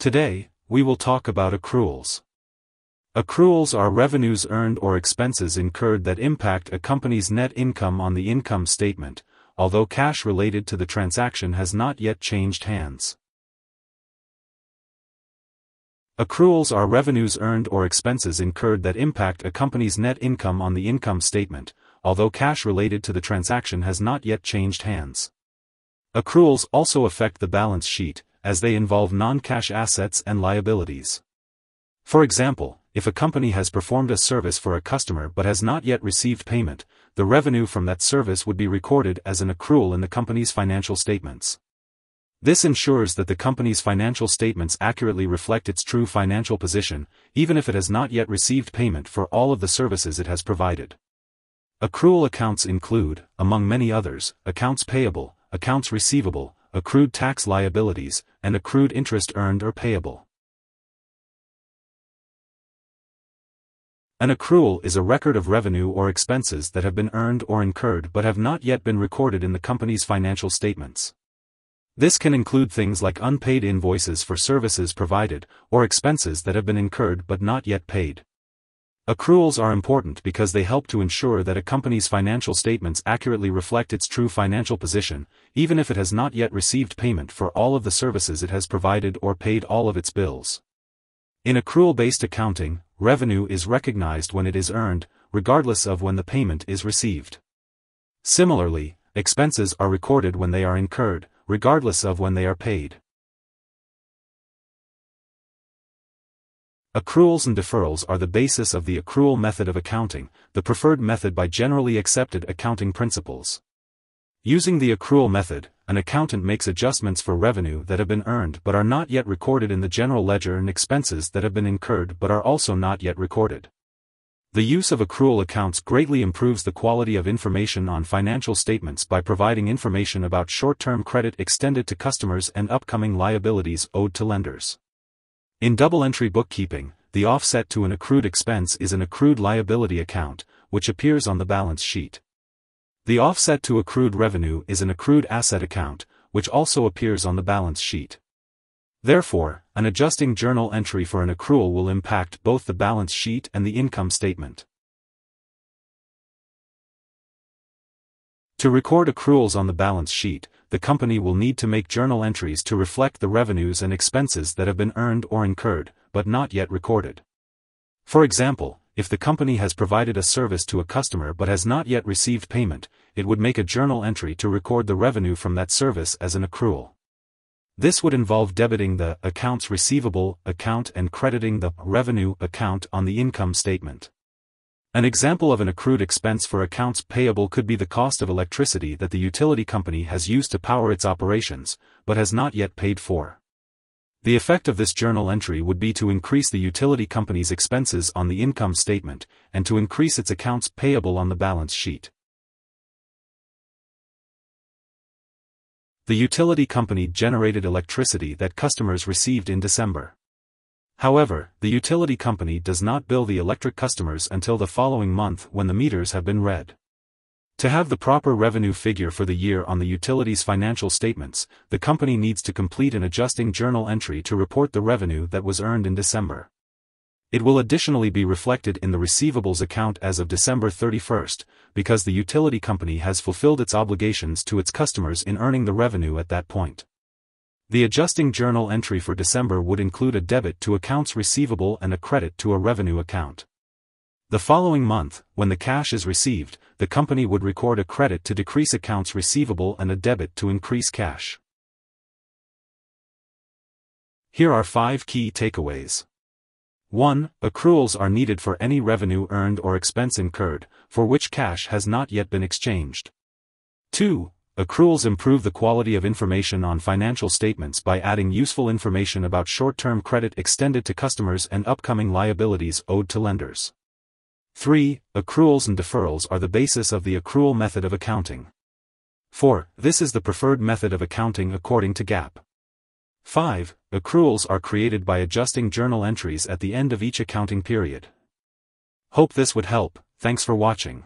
Today, we will talk about accruals. Accruals are revenues earned or expenses incurred that impact a company's net income on the income statement, although cash related to the transaction has not yet changed hands. Accruals are revenues earned or expenses incurred that impact a company's net income on the income statement, although cash related to the transaction has not yet changed hands. Accruals also affect the balance sheet, as they involve non-cash assets and liabilities. For example, if a company has performed a service for a customer but has not yet received payment, the revenue from that service would be recorded as an accrual in the company's financial statements. This ensures that the company's financial statements accurately reflect its true financial position, even if it has not yet received payment for all of the services it has provided. Accrual accounts include, among many others, accounts payable, accounts receivable, accrued tax liabilities, and accrued interest earned or payable. An accrual is a record of revenue or expenses that have been earned or incurred but have not yet been recorded in the company's financial statements. This can include things like unpaid invoices for services provided, or expenses that have been incurred but not yet paid. Accruals are important because they help to ensure that a company's financial statements accurately reflect its true financial position, even if it has not yet received payment for all of the services it has provided or paid all of its bills. In accrual-based accounting, revenue is recognized when it is earned, regardless of when the payment is received. Similarly, expenses are recorded when they are incurred, regardless of when they are paid. Accruals and deferrals are the basis of the accrual method of accounting, the preferred method by generally accepted accounting principles. Using the accrual method, an accountant makes adjustments for revenue that have been earned but are not yet recorded in the general ledger and expenses that have been incurred but are also not yet recorded. The use of accrual accounts greatly improves the quality of information on financial statements by providing information about short-term credit extended to customers and upcoming liabilities owed to lenders. In double-entry bookkeeping, the offset to an accrued expense is an accrued liability account, which appears on the balance sheet. The offset to accrued revenue is an accrued asset account, which also appears on the balance sheet. Therefore, an adjusting journal entry for an accrual will impact both the balance sheet and the income statement. To record accruals on the balance sheet, the company will need to make journal entries to reflect the revenues and expenses that have been earned or incurred, but not yet recorded. For example, if the company has provided a service to a customer but has not yet received payment, it would make a journal entry to record the revenue from that service as an accrual. This would involve debiting the accounts receivable account and crediting the revenue account on the income statement. An example of an accrued expense for accounts payable could be the cost of electricity that the utility company has used to power its operations, but has not yet paid for. The effect of this journal entry would be to increase the utility company's expenses on the income statement, and to increase its accounts payable on the balance sheet. The utility company generated electricity that customers received in December. However, the utility company does not bill the electric customers until the following month when the meters have been read. To have the proper revenue figure for the year on the utility's financial statements, the company needs to complete an adjusting journal entry to report the revenue that was earned in December. It will additionally be reflected in the receivables account as of December 31st, because the utility company has fulfilled its obligations to its customers in earning the revenue at that point. The adjusting journal entry for December would include a debit to accounts receivable and a credit to a revenue account. The following month, when the cash is received, the company would record a credit to decrease accounts receivable and a debit to increase cash. Here are five key takeaways. 1. Accruals are needed for any revenue earned or expense incurred, for which cash has not yet been exchanged. 2. Accruals improve the quality of information on financial statements by adding useful information about short-term credit extended to customers and upcoming liabilities owed to lenders. 3. Accruals and deferrals are the basis of the accrual method of accounting. 4. This is the preferred method of accounting according to GAAP. 5. Accruals are created by adjusting journal entries at the end of each accounting period. Hope this would help, thanks for watching.